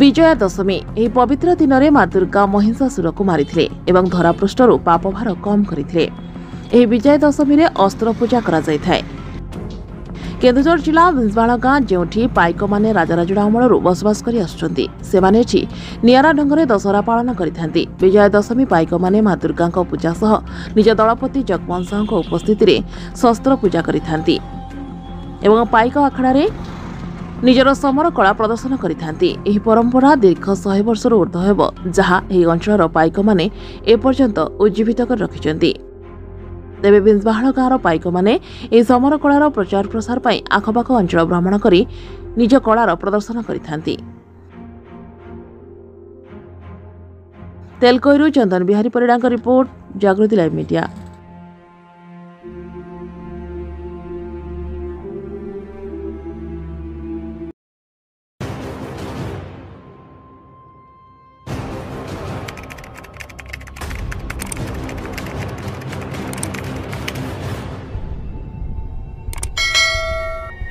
ବିଜୟା ଦଶମୀ ଏହି ପବିତ୍ର ଦିନରେ ମା ଦୁର୍ଗା ମହିଷାସୁରକୁ ମାରିଥିଲେ ଏବଂ ଧରାପୃଷ୍ଠରୁ ପାପଭାର କମ୍ କରିଥିଲେ। ଏହି ବିଜୟା ଦଶମୀରେ ଅସ୍ତ୍ର ପୂଜା କରାଯାଇଥାଏ। କେନ୍ଦୁଝର ଜିଲ୍ଲା ବିଂଶବାଳ ଗାଁ ଯେଉଁଠି ପାଇକମାନେ ରାଜରାଜୁଡ଼ା ଅମଳରୁ ବସବାସ କରି ଆସୁଛନ୍ତି ସେମାନେ ଏଠି ନିଆରା ଢଙ୍ଗରେ ଦଶହରା ପାଳନ କରିଥାନ୍ତି। ବିଜୟା ଦଶମୀ ପାଇକମାନେ ମା ଦୁର୍ଗାଙ୍କ ପୂଜା ସହ ନିଜ ଦଳପତି ଜଗମୋହନ ସାହୁଙ୍କ ଉପସ୍ଥିତିରେ ଶସ୍ତ୍ର ପୂଜା କରିଥାନ୍ତି। ଏବଂ ପାଇକ ଆଖଡ଼ାରେ ନିଜର ସମର କଳା ପ୍ରଦର୍ଶନ କରିଥାନ୍ତି। ଏହି ପରମ୍ପରା ଦୀର୍ଘ ଶହେ ବର୍ଷରୁ ଉର୍ଦ୍ଧ୍ୱ ହେବ ଯାହା ଏହି ଅଞ୍ଚଳର ପାଇକମାନେ ଏପର୍ଯ୍ୟନ୍ତ ଉଜ୍ଜୀବିତ କରି ରଖିଛନ୍ତି। ତେବେ ବିଂଶବାହାଳ ଗାଁର ପାଇକମାନେ ଏହି ସମର କଳାର ପ୍ରଚାର ପ୍ରସାର ପାଇଁ ଆଖପାଖ ଅଞ୍ଚଳ ଭ୍ରମଣ କରି ନିଜ କଳାର ପ୍ରଦର୍ଶନ କରିଥାନ୍ତି। ତେଲକୋଇରୁ ଚନ୍ଦନ ବିହାରୀ ପରିଡ଼ାଙ୍କ ରିପୋର୍ଟ ଜାଗୃତି ଲାଇଭ୍ ମିଡିଆ।